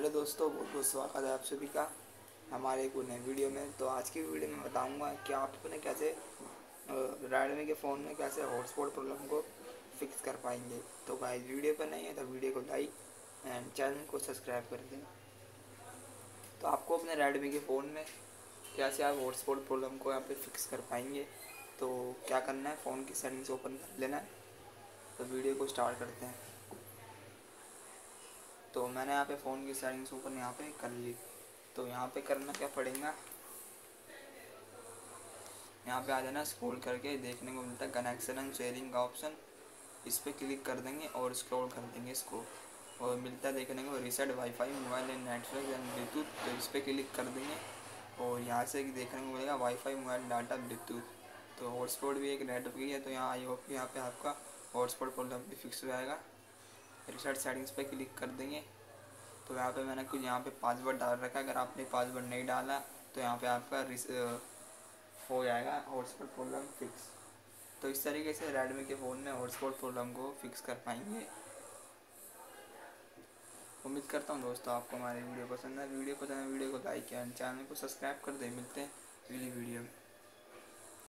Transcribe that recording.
Hello दोस्तों, बहुत बहुत स्वागत है आप सभी का हमारे एक नए वीडियो में। तो आज की वीडियो में बताऊँगा कि आप अपने कैसे रेडमी के फ़ोन में कैसे हॉटस्पॉट प्रॉब्लम को फिक्स कर पाएँगे। तो भाई वीडियो पर नहीं है तो वीडियो को लाइक एंड चैनल को सब्सक्राइब कर दें। तो आपको अपने रेडमी के फ़ोन में कैसे आप हॉटस्पॉट प्रॉब्लम को यहाँ पर फिक्स कर पाएँगे। तो क्या करना है? फ़ोन की सेटिंग्स ओपन कर लेना है। तो वीडियो को स्टार्ट करते हैं। तो मैंने यहाँ पे फ़ोन की सेटिंग्स ऊपर यहाँ पे कर ली। तो यहाँ पे करना क्या पड़ेगा? यहाँ पे आ जाना स्क्रॉल करके, देखने को मिलता है कनेक्शन एंड शेयरिंग का ऑप्शन इस पर क्लिक कर देंगे और स्क्रॉल कर देंगे इसको। और मिलता है देखने को reset wifi mobile and network and bluetooth तो इस पर क्लिक कर देंगे और यहाँ से देखने को मिलेगा वाईफाई मोबाइल डाटा ब्लूटूथ तो हॉटस्पॉट भी एक नेटवर्क ही है तो यहाँ आई होप यहाँ पे आपका हॉटस्पॉट प्रॉब्लम भी फिक्स हो जाएगा। रिसेट सेटिंग्स पे क्लिक कर देंगे। तो यहाँ पे मैंने कुछ यहाँ पे पासवर्ड डाल रखा है। अगर आपने पासवर्ड नहीं डाला तो यहाँ पे आपका रिस हो जाएगा हॉटस्पॉट प्रॉब्लम फिक्स तो इस तरीके से रेडमी के फ़ोन में हॉटस्पॉट प्रॉब्लम को फिक्स कर पाएँगे। उम्मीद करता हूँ दोस्तों आपको हमारी वीडियो पसंद है। वीडियो पसंद है, वीडियो को लाइक एंड चैनल को सब्सक्राइब कर दें। मिलते हैं अगली वीडियो में।